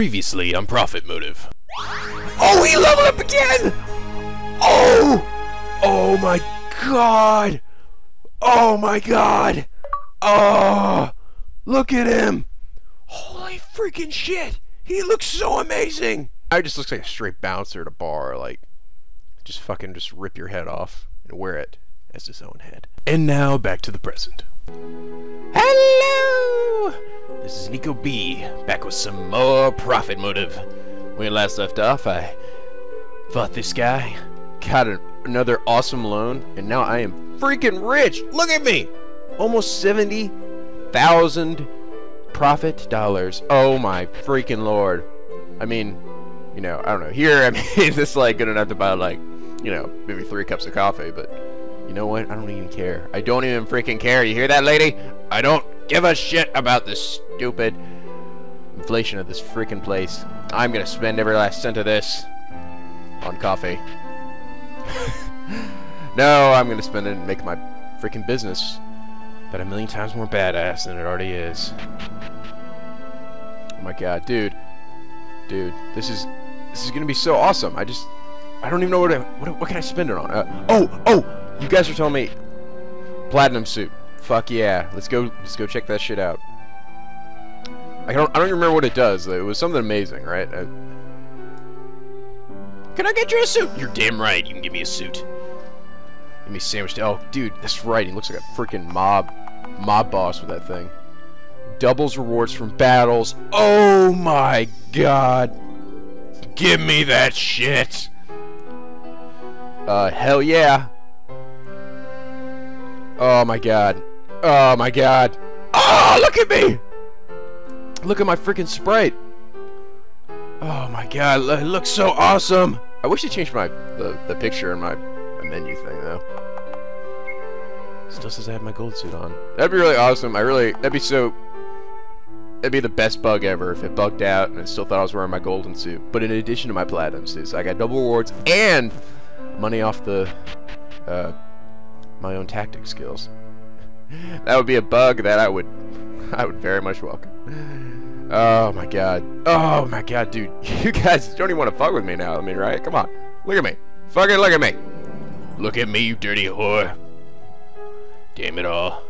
Previously on Profit Motive. Oh, he leveled up again! Oh! Oh my god! Oh my god! Oh! Look at him! Holy freaking shit! He looks so amazing! I just looks like a straight bouncer at a bar, like, just fucking just rip your head off and wear it as his own head. And now back to the present. Hello! This is Nico B, back with some more Profit Motive. When last left off, I fought this guy, got an, another awesome loan, and now I am freaking rich! Look at me! Almost 70,000 profit dollars. Oh my freaking lord. I mean, you know, I don't know. Here, I mean, this is like good enough to buy like, you know, maybe three cups of coffee, but you know what? I don't even care. I don't even freaking care. You hear that, lady? I don't give a shit about this stupid inflation of this freaking place. I'm gonna spend every last cent of this on coffee. no, I'm gonna spend it and make my freaking business but a million times more badass than it already is. Oh my god, dude. Dude, this is this is gonna be so awesome. I just I don't even know what I, what, what can I spend it on. Uh, oh, oh, you guys are telling me platinum suit. Fuck yeah, let's go let's go check that shit out. I don't I don't remember what it does. It was something amazing, right? I, can I get you a suit? You're damn right. You can give me a suit. Give me a sandwich. Oh, dude, that's right. He looks like a freaking mob mob boss with that thing. Doubles rewards from battles. Oh my god. Give me that shit. Uh, hell yeah. Oh my god. Oh my god. Oh, look at me! Look at my freaking sprite. Oh my god, it looks so awesome. I wish they changed my the, the picture in my, my menu thing though. Still says I have my gold suit on. That'd be really awesome. I really that'd be so That'd be the best bug ever if it bugged out and I still thought I was wearing my golden suit. But in addition to my platinum suits, I got double rewards and money off the uh, my own tactic skills. that would be a bug that I would I would very much welcome. Oh my god. Oh my god, dude. You guys don't even want to fuck with me now, I mean, right? Come on. Look at me. Fucking look at me. Look at me, you dirty whore. Damn it all.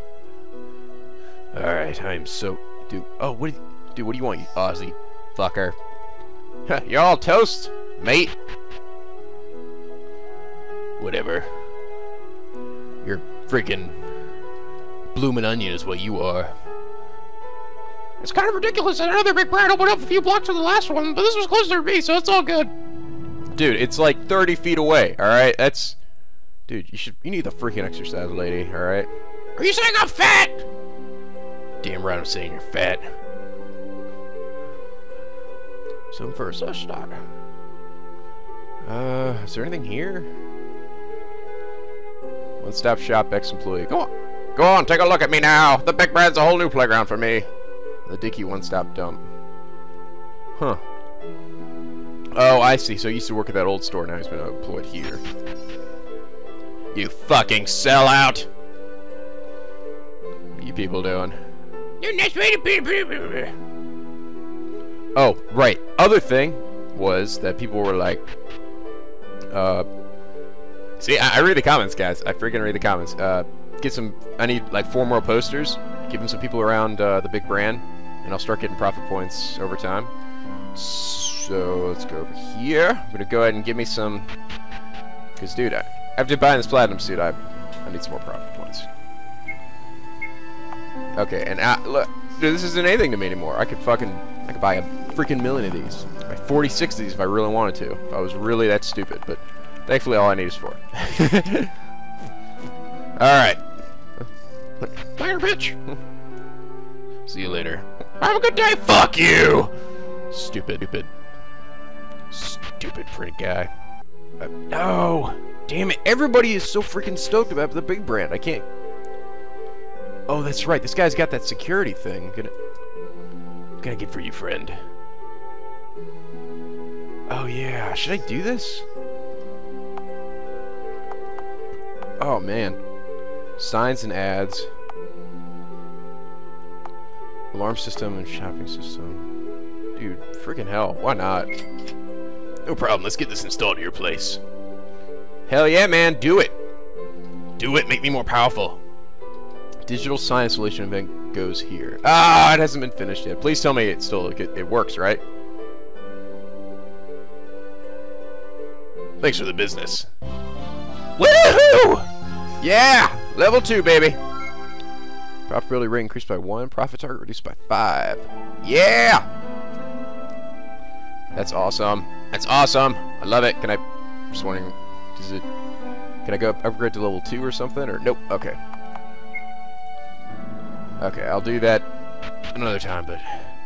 Alright, I'm so... Dude, oh, what... Dude, what do you want, you Aussie fucker? You're all toast, mate. Whatever. You're freaking bloomin' onion is what you are. It's kind of ridiculous that another big brand opened up a few blocks from the last one, but this was closer to me, so it's all good. Dude, it's like 30 feet away, alright? That's... Dude, you should... You need the freaking exercise, lady, alright? Are you saying I'm fat? Damn right I'm saying you're fat. So first, let's start. Uh, is there anything here? One-stop shop ex-employee. Go on. Go on, take a look at me now. The Big Brand's a whole new playground for me. The Dicky one-stop dump. Huh. Oh, I see. So he used to work at that old store. Now he's been employed here. You fucking sellout! What are you people doing? You're next way to Oh, right. Other thing was that people were like, uh, see, I, I read the comments, guys. I freaking read the comments. Uh, get some, I need like four more posters. Give them some people around uh, the big brand, and I'll start getting profit points over time. So let's go over here. I'm gonna go ahead and give me some, cause dude, I, after buying this platinum suit, I, I need some more profit points. Okay, and uh, look, dude, this isn't anything to me anymore. I could fucking, I could buy a freaking million of these. Buy 46 of these if I really wanted to. If I was really that stupid, but thankfully all I need is four. Alright. Fire bitch. See you later. Have a good day. Fuck you! Stupid, stupid. Stupid pretty guy. Uh, no! Damn it, everybody is so freaking stoked about the big brand. I can't... Oh, that's right. This guy's got that security thing. Gonna... I get for you, friend? Oh, yeah. Should I do this? Oh, man. Signs and ads. Alarm system and shopping system. Dude, freaking hell. Why not? No problem. Let's get this installed at your place. Hell yeah, man. Do it. Do it. Make me more powerful. Digital sign installation event goes here. Ah, it hasn't been finished yet. Please tell me it still it, it works, right? Thanks for the business. Woohoo! Yeah! Level 2, baby! Profitability rate increased by 1. Profit target reduced by 5. Yeah! That's awesome. That's awesome. I love it. Can I... Just wondering... Does it... Can I go upgrade to level 2 or something? Or... Nope. Okay. Okay, I'll do that another time, but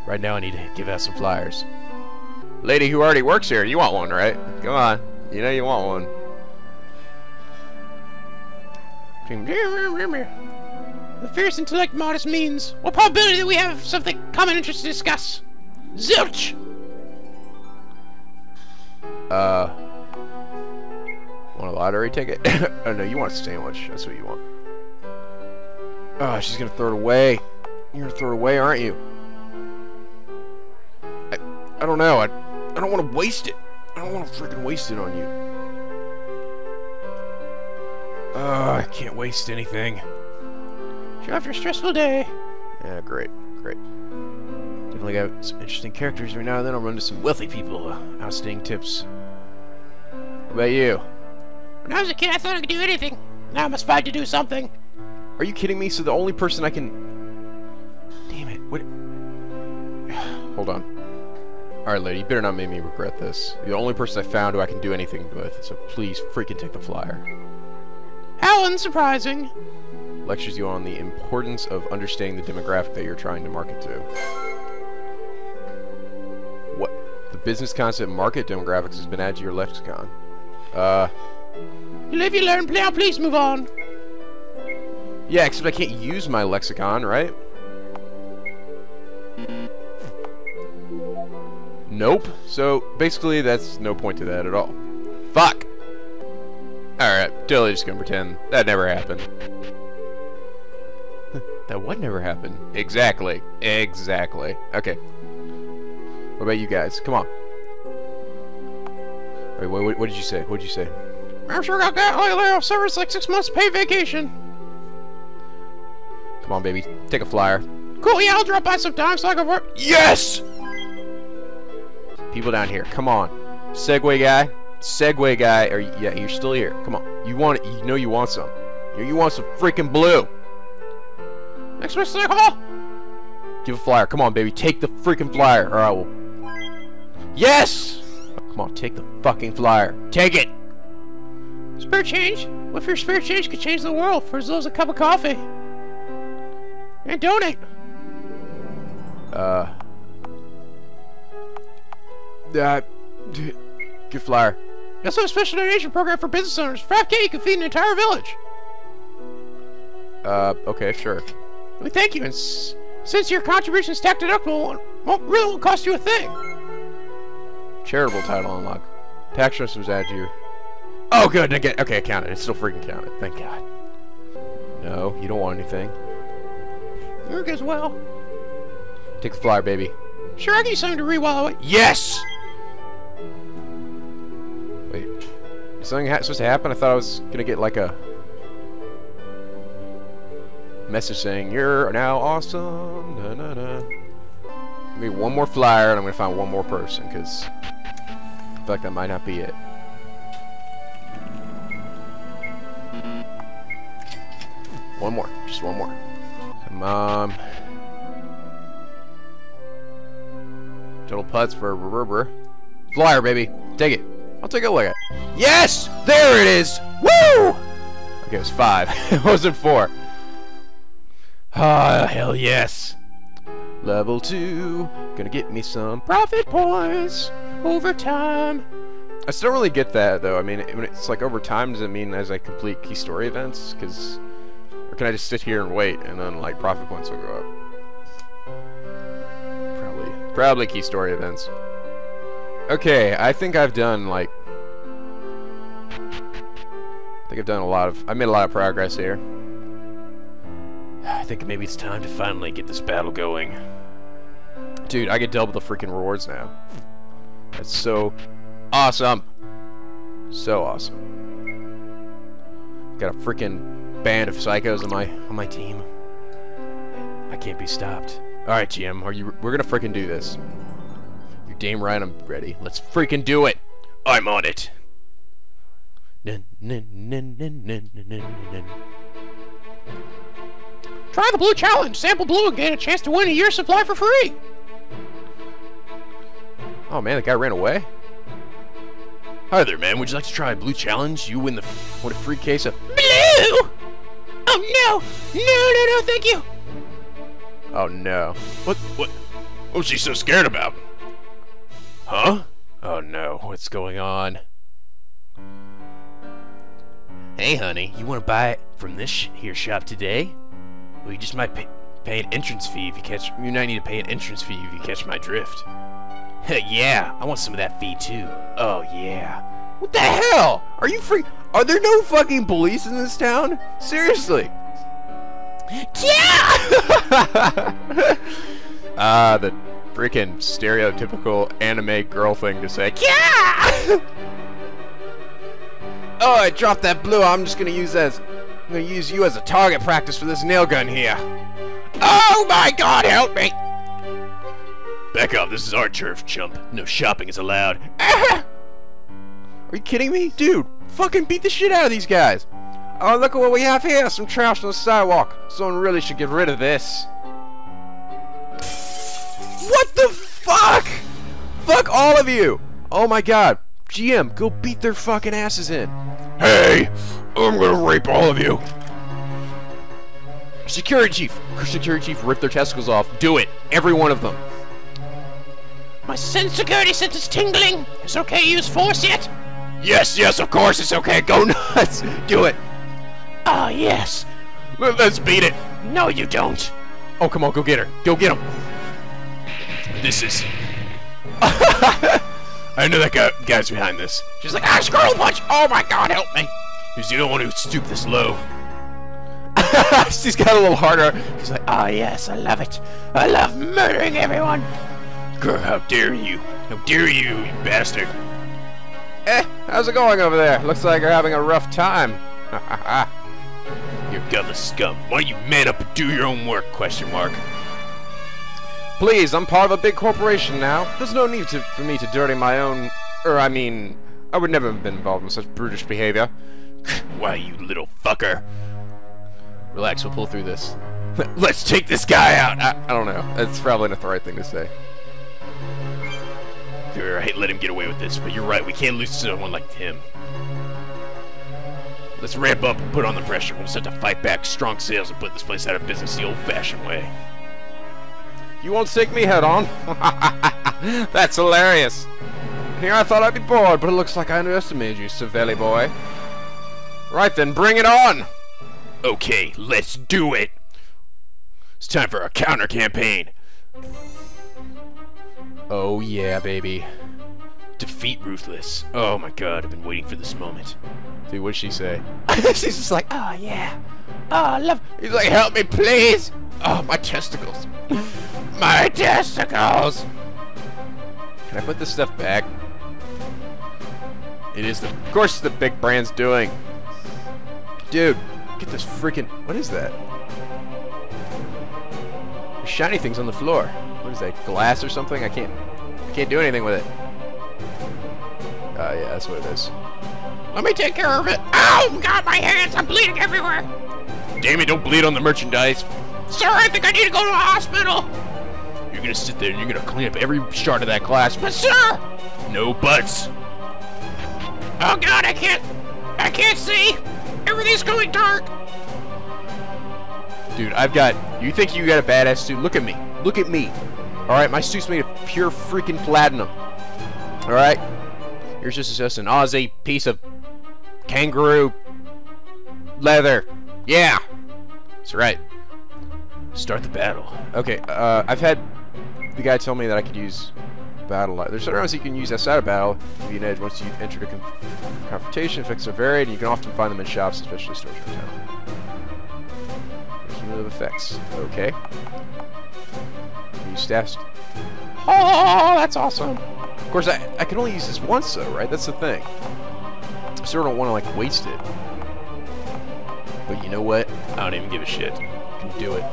right now I need to give out some flyers. Lady who already works here, you want one, right? Come on. You know you want one. The fierce intellect modest means. What probability that we have something common interest to discuss? Zilch! Uh. Want a lottery ticket? oh no, you want a sandwich. That's what you want. Oh, she's gonna throw it away. You're gonna throw it away, aren't you? I, I don't know. I, I don't want to waste it. I don't want to freaking waste it on you. Oh, I can't waste anything. After a stressful day. Yeah, great, great. Definitely got some interesting characters every now and then. I'll run into some wealthy people. Uh, outstanding tips. What about you? When I was a kid, I thought I could do anything. Now I'm aspired to do something. Are you kidding me? So the only person I can... Damn it. What... Hold on. Alright, lady, you better not make me regret this. You're the only person I found who I can do anything with, so please freaking take the flyer. How unsurprising. Lectures you on the importance of understanding the demographic that you're trying to market to. What? The business concept market demographics has been added to your lexicon. Uh... You live, you learn, now please move on. Yeah, except I can't use my lexicon, right? Nope. So, basically, that's no point to that at all. Fuck! Alright, totally just gonna pretend that never happened. that what never happened? Exactly. Exactly. Okay. What about you guys? Come on. Wait, what, what did you say? What did you say? I'm sure got that oil off service like six months paid vacation. Come on, baby. Take a flyer. Cool, yeah, I'll drop by sometime so I can work. Yes! People down here, come on. Segway guy. Segway guy. Or yeah, you're still here. Come on. You want it. You know you want some. You, you want some freaking blue. Next oh! Give a flyer. Come on, baby. Take the freaking flyer, or I will. Yes! Come on, take the fucking flyer. Take it! Spare change? What if your spare change could change the world for as little as a cup of coffee? And donate! Uh. Uh. Get flyer. Have a special donation program for business owners. For 5K, you can feed an entire village. Uh, okay, sure. We thank you, and since your contribution is tax deductible, won't really won't cost you a thing. Charitable title unlock. Tax trust was added to your... Oh, good. Okay, okay, I counted. It's still freaking counted. Thank God. No, you don't want anything. You're as well. Take the flyer, baby. Sure, I give you something to read while I wait. Yes! Something supposed to happen? I thought I was gonna get like a message saying, You're now awesome. Na, na, na. Me one more flyer and I'm gonna find one more person, because I feel like that might not be it. One more. Just one more. Come on. Total putts for Reverber. Flyer, baby. Take it. I'll take a look at it. Yes! There it is! Woo! Okay, it was five. it wasn't four. Ah, hell yes. Level two. Gonna get me some profit points over time. I still really get that, though. I mean, when it's like over time, does it mean as I complete key story events? Because... Or can I just sit here and wait, and then, like, profit points will go up? Probably. Probably key story events. Okay, I think I've done, like... I think I've done a lot of... I made a lot of progress here. I think maybe it's time to finally get this battle going. Dude, I get double the freaking rewards now. That's so awesome. So awesome. Got a freaking band of psychos on my on my team. I can't be stopped. All right, GM, are you? We're gonna freaking do this. You're damn right. I'm ready. Let's freaking do it. I'm on it. Try the blue challenge. Sample blue and gain a chance to win a year's supply for free. Oh man, the guy ran away. Hi there, man. Would you like to try a blue challenge? You win the What a free case of. Blue! Oh no! No, no, no, thank you! Oh no. what? What? What's she so scared about? Huh? Oh no. What's going on? Hey, honey, you want to buy it from this sh here shop today? Well, you just might pay, pay an entrance fee if you catch. You might need to pay an entrance fee if you catch my drift. yeah, I want some of that fee too. Oh yeah. What the hell? Are you free? Are there no fucking police in this town? Seriously? Yeah! Ah, the freaking stereotypical anime girl thing to say. Yeah! Oh, I dropped that blue. I'm just gonna use as I'm gonna use you as a target practice for this nail gun here. Oh my god, help me! Back up. This is our turf, chump. No shopping is allowed. Are you kidding me? Dude, fucking beat the shit out of these guys. Oh, look at what we have here. Some trash on the sidewalk. Someone really should get rid of this. What the fuck? Fuck all of you. Oh my god. GM, go beat their fucking asses in. Hey, I'm gonna rape all of you. Security chief. Security chief, rip their testicles off. Do it. Every one of them. My sense security sense is tingling. It's okay to use force yet? Yes, yes, of course it's okay. Go nuts. Do it. Ah, yes. Let- Let's beat it. No, you don't. Oh, come on, go get her. Go get him. This is. I know that guy, guy's behind this. She's like, ah, squirrel punch! Oh my god, help me! He's the only one who stooped this low. She's got a little harder. She's like, ah, yes, I love it. I love murdering everyone. Girl, how dare you? How dare you, you bastard? Eh, how's it going over there? Looks like you're having a rough time. Ha ha ha! You're gutless scum. Why don't you man up and do your own work? Question mark. Please, I'm part of a big corporation now. There's no need to, for me to dirty my own... Er, I mean, I would never have been involved in such brutish behavior. Why, you little fucker? Relax, we'll pull through this. Let's take this guy out. I, I don't know. That's probably not the right thing to say. You're right, let him get away with this, but you're right, we can't lose someone like him. Let's ramp up and put on the pressure. We'll set to fight back strong sales and put this place out of business the old-fashioned way. You won't take me head on? That's hilarious. Here I thought I'd be bored, but it looks like I underestimated you, Savelli boy. Right then, bring it on! Okay, let's do it! It's time for a counter-campaign. Oh yeah, baby. Defeat Ruthless. Oh my god, I've been waiting for this moment. Dude, what'd she say? She's just like, oh yeah. Oh, love. He's like, help me, please! Oh, my testicles. My testicles! Can I put this stuff back? It is the, of course, the big brand's doing. Dude, get this freaking. What is that? Shiny things on the floor. What is that? Glass or something? I can't. I can't do anything with it. Oh yeah, that's what it is. Let me take care of it. Oh, God, my hands! I'm bleeding everywhere! Damn it, don't bleed on the merchandise. Sir, I think I need to go to the hospital! You're gonna sit there and you're gonna clean up every shard of that glass. But, sir! No buts. Oh, God, I can't. I can't see! Everything's going dark! Dude, I've got. You think you got a badass suit? Look at me. Look at me. Alright, my suit's made of pure freaking platinum. Alright? Yours just just an Aussie piece of kangaroo leather. Yeah! That's right. Start the battle. Okay, uh, I've had the guy tell me that I could use battle light. There's certain rounds you can use outside of battle to be an edge once you enter conf confrontation. Effects are varied, and you can often find them in shops, especially stores around town. Cumulative effects. Okay. Use staffs. Oh, that's awesome. Of course, I, I can only use this once, though, right? That's the thing. I sort of don't want to, like, waste it. But you know what? I don't even give a shit. I can do it.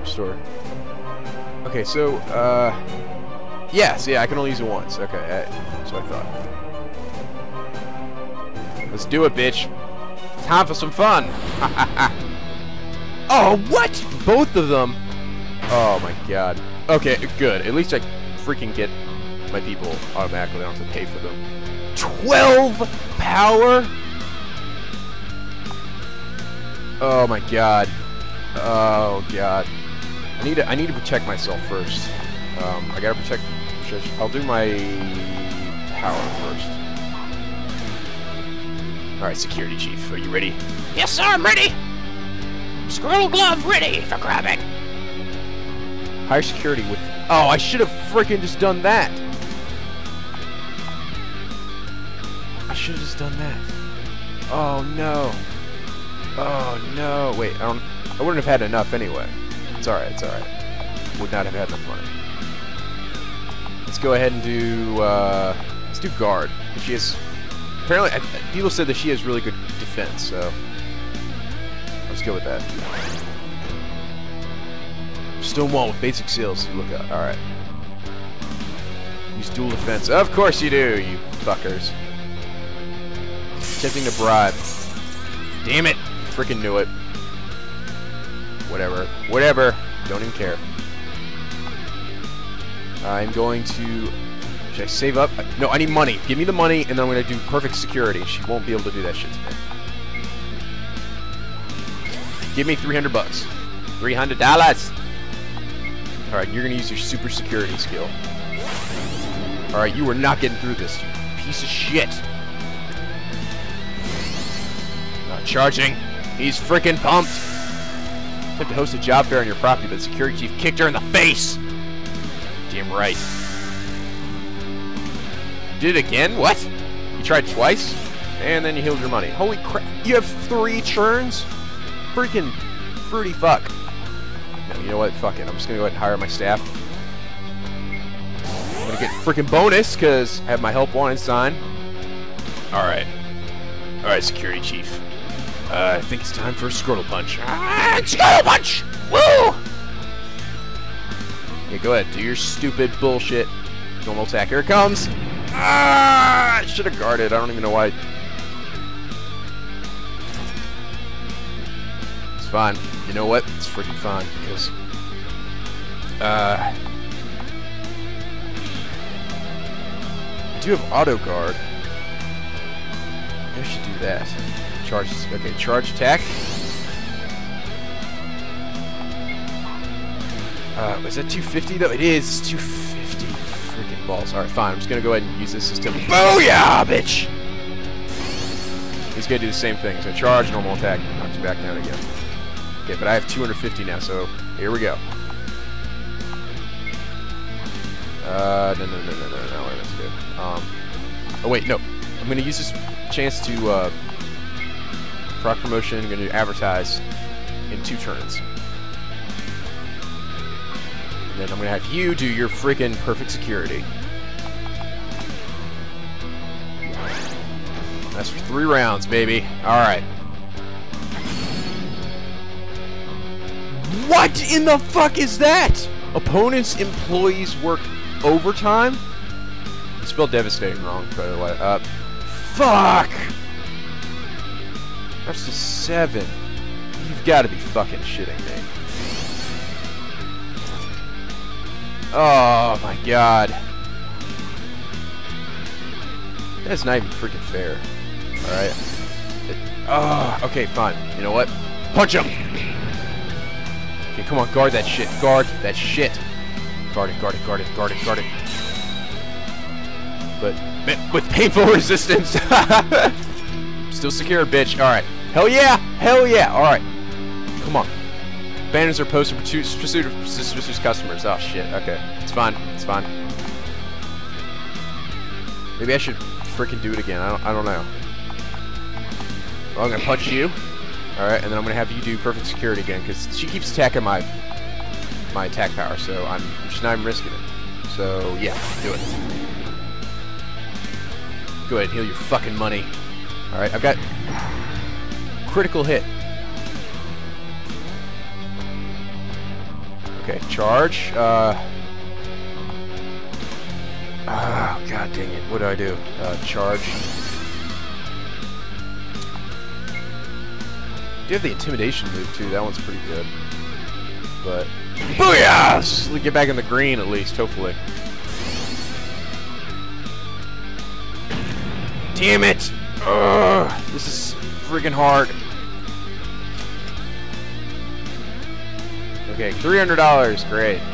Restore. Okay, so, uh... Yes, yeah, I can only use it once. Okay, that's what I thought. Let's do it, bitch. Time for some fun. oh, what? Both of them? Oh, my God. Okay, good. At least I freaking get my people automatically. I don't have to pay for them. 12 power? Oh my god. Oh god. I need to I need to protect myself first. Um, I gotta protect. I'll do my power first. All right, security chief, are you ready? Yes, sir, I'm ready. Squirrel glove ready for grabbing. Higher security with. Oh, I should have freaking just done that. I should have just done that. Oh no. Oh no. Wait, I don't. I wouldn't have had enough anyway. It's alright, it's alright. Would not have had enough money. Let's go ahead and do, uh, let's do guard. She has, apparently, I, people said that she has really good defense, so let's go with that. Stone wall with basic skills. Look up. Alright. Use dual defense. Of course you do, you fuckers. Attempting to bribe. Damn it! Freaking knew it. Whatever. Whatever. Don't even care. I'm going to... Should I save up? No, I need money. Give me the money, and then I'm going to do perfect security. She won't be able to do that shit to me. Give me 300 bucks. 300 dollars! Alright, you're going to use your super security skill. Alright, you are not getting through this, you piece of shit. Not charging. He's freaking pumped. Attempt to host a job fair on your property, but the security chief kicked her in the face. Damn right. Did it again? What? You tried twice? And then you healed your money. Holy crap. You have three churns? Freaking fruity fuck. No, you know what? Fuck it. I'm just gonna go ahead and hire my staff. I'm gonna get freaking bonus, because I have my help wanted sign. Alright. Alright, security chief. Uh, I think it's time for a Squirtle Punch. Ah, Squirtle punch! Woo! Yeah, go ahead. Do your stupid bullshit. Normal attack. Here it comes. Ah! I should have guarded. I don't even know why. It's fine. You know what? It's freaking fine because. Uh. I do have auto guard. I should do that. Charge. Okay, charge attack. Uh, is that 250 though? It is 250. Freaking balls. Alright, fine. I'm just gonna go ahead and use this system. Booyah, bitch! He's gonna do the same thing. So charge, normal attack, knocks back down again. Okay, but I have 250 now, so here we go. Uh, no, no, no, no, no, no, that's good. Um, oh wait, no. I'm gonna use this chance to, uh, proc promotion, I'm gonna advertise in two turns. And then I'm gonna have you do your freaking perfect security. That's for three rounds, baby. Alright. What in the fuck is that? Opponents' employees work overtime? You spelled devastating wrong, by the way. Uh, fuck! That's to seven. You've got to be fucking shitting me. Oh my god. That's not even freaking fair. Alright. Oh, okay, fine. You know what? Punch him! Okay, come on, guard that shit. Guard that shit. Guard it, guard it, guard it, guard it, guard it. But with painful resistance. Still secure, bitch. Alright. Hell yeah! Hell yeah! Alright. Come on. Banners are posted for pursuit of suspicious customers. Oh shit, okay. It's fine. It's fine. Maybe I should freaking do it again. I don't, I don't know. Well, I'm gonna punch you. Alright, and then I'm gonna have you do perfect security again, because she keeps attacking my my attack power, so I'm just not even risking it. So, yeah, do it. Go ahead, and heal your fucking money. Alright, I've got critical hit. Okay, charge. Uh, oh, god dang it. What do I do? Uh, charge. Do you have the intimidation move too? That one's pretty good. But booyah! Let's get back in the green at least, hopefully. Damn it! Ugh, this is freaking hard. Okay, $300. Great. Great.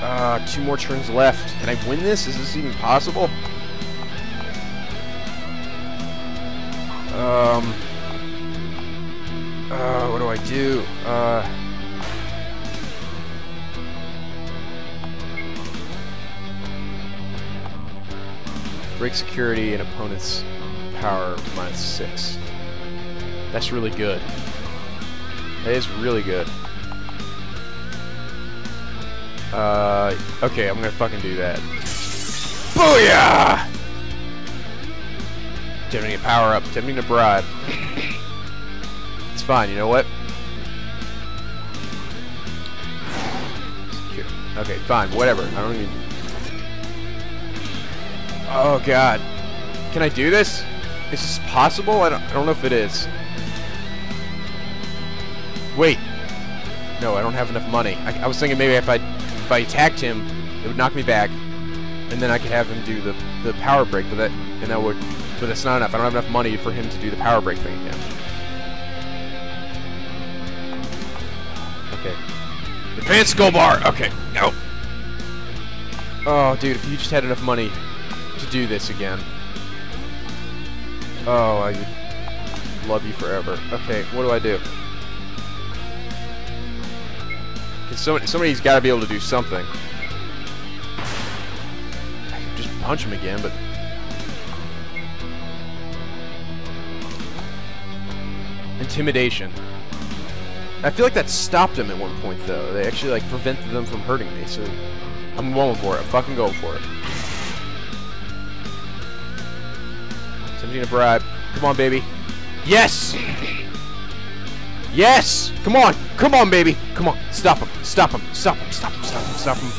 Uh, two more turns left. Can I win this? Is this even possible? Um. Uh, what do I do? Uh. Break security and opponent's power minus six. That's really good. That is really good. Uh, okay, I'm gonna fucking do that. Booyah! Attempting to power up, attempting to bribe. it's fine, you know what? Okay, fine, whatever. I don't even... Oh, God. Can I do this? Is this possible? I don't, I don't know if it is. Wait. No, I don't have enough money. I, I was thinking maybe if I if I attacked him, it would knock me back, and then I could have him do the the power break, but that and that would but that's not enough. I don't have enough money for him to do the power break thing again. Okay. Advanced skull bar. Okay. No. Oh, dude, if you just had enough money to do this again. Oh, I love you forever. Okay, what do I do? Somebody, somebody's got to be able to do something. I could just punch him again, but intimidation. I feel like that stopped him at one point, though. They actually like prevented them from hurting me, so I'm going for it. Fucking going for it. Something to bribe. Come on, baby. Yes! Yes! Come on! Come on, baby! Come on! Stop him! Stop him! Stop him! Stop him! Stop him! Stop him!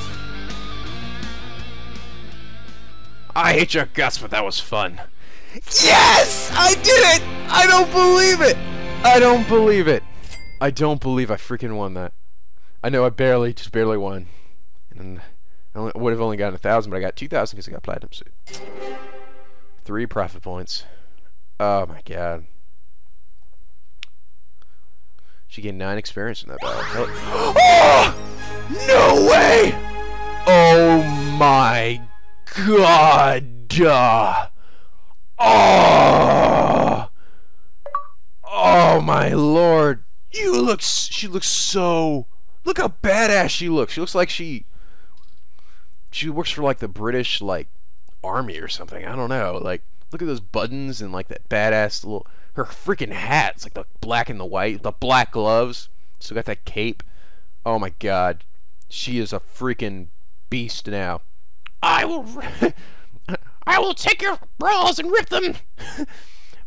I hate your guts, but that was fun. Yes! I did it! I don't believe it! I don't believe it! I don't believe I freaking won that. I know I barely, just barely won. And I would have only gotten a thousand, but I got two thousand because I got platinum suit. Three profit points. Oh my god. She gained nine experience in that battle. Oh! No way! Oh my god! Uh, oh! Oh my lord! You look. She looks so. Look how badass she looks. She looks like she. She works for like the British like army or something. I don't know. Like, look at those buttons and like that badass little her freaking hat. It's like the black and the white, the black gloves. Still got that cape. Oh my god. She is a freaking beast now. I will I will take your bras and rip them.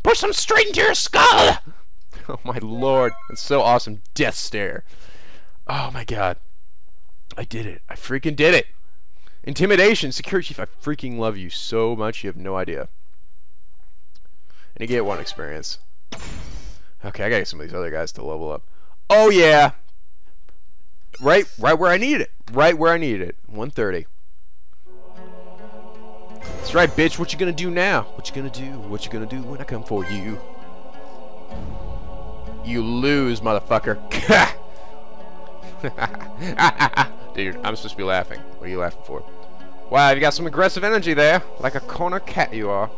Push them straight into your skull. Oh my lord. That's so awesome. Death stare. Oh my god. I did it. I freaking did it. Intimidation, security chief. I freaking love you so much. You have no idea. And you get one experience. Okay, I gotta get some of these other guys to level up. Oh yeah! Right, right where I needed it. Right where I needed it. 130. That's right, bitch. What you gonna do now? What you gonna do? What you gonna do when I come for you? You lose, motherfucker. Dude, I'm supposed to be laughing. What are you laughing for? Wow, you got some aggressive energy there. Like a corner cat you are.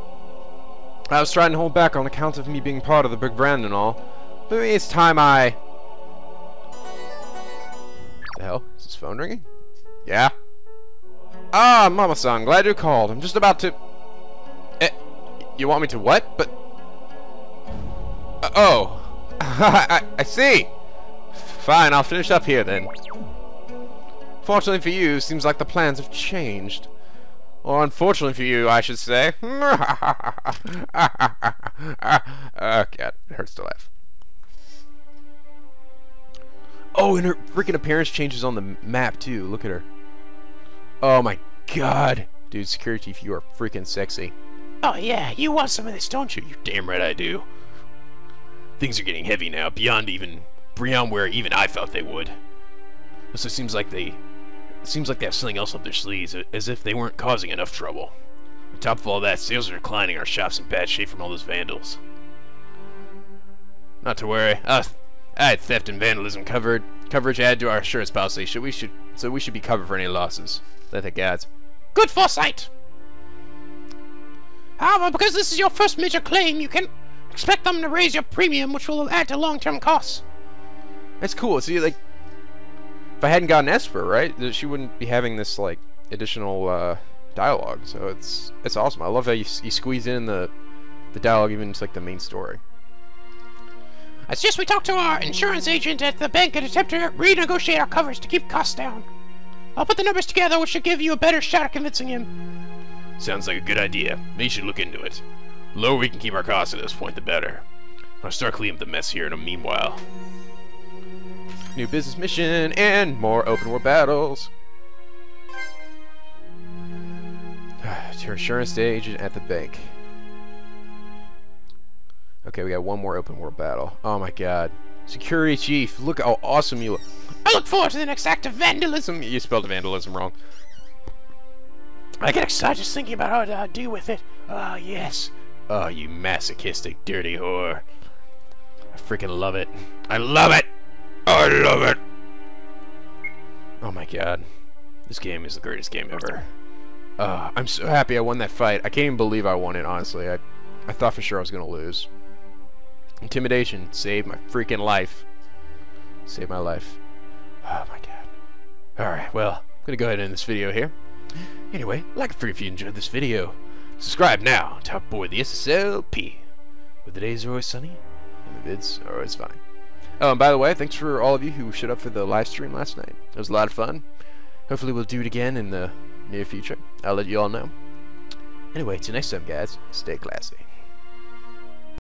I was trying to hold back on account of me being part of the big brand and all. But it's time I... The hell? Is his phone ringing? Yeah? Ah, Mama-san, glad you called. I'm just about to... Eh, you want me to what? But... Uh, oh. I, I see. Fine, I'll finish up here then. Fortunately for you, seems like the plans have changed. Or unfortunately for you, I should say. oh, God, it hurts to laugh. Oh, and her freaking appearance changes on the map, too. Look at her. Oh, my God. Dude, Security you are freaking sexy. Oh yeah, you want some of this, don't you? You're damn right I do. Things are getting heavy now, beyond even beyond where even I thought they would. So it seems like they it seems like they have something else up their sleeves, as if they weren't causing enough trouble. On top of all that, sales are declining, our shop's in bad shape from all those vandals. Not to worry. Uh, I had theft and vandalism covered. Coverage added to our insurance policy. Should we should so we should be covered for any losses. That the guys. Good foresight! However, because this is your first major claim, you can expect them to raise your premium, which will add to long-term costs. That's cool. See, like, if I hadn't gotten Esper, right, she wouldn't be having this, like, additional, uh, dialogue. So it's it's awesome. I love how you, you squeeze in the, the dialogue even into, like, the main story. I suggest we talk to our insurance agent at the bank and attempt to renegotiate our coverage to keep costs down. I'll put the numbers together, which should give you a better shot at convincing him. Sounds like a good idea. Maybe you should look into it. The lower we can keep our costs at this point, the better. I'll start cleaning up the mess here in a meanwhile. New business mission and more open world battles. to your insurance agent at the bank. Okay, we got one more open world battle. Oh my god. Security chief, look how awesome you look. I look forward to the next act of vandalism. You spelled vandalism wrong. I get excited just thinking about how to uh, deal with it. Uh, yes. Oh, you masochistic, dirty whore. I freaking love it. I love it! I love it! Oh my god. This game is the greatest game ever. Uh, I'm so happy I won that fight. I can't even believe I won it, honestly. I, I thought for sure I was going to lose. Intimidation saved my freaking life. Saved my life. Oh my god. Alright, well, I'm going to go ahead and end this video here. Anyway, like it if you enjoyed this video. Subscribe now Top Boy the SSLP. Where the days are always sunny and the vids are always fine. Oh, and by the way, thanks for all of you who showed up for the live stream last night. It was a lot of fun. Hopefully we'll do it again in the near future. I'll let you all know. Anyway, till next time, guys, stay classy.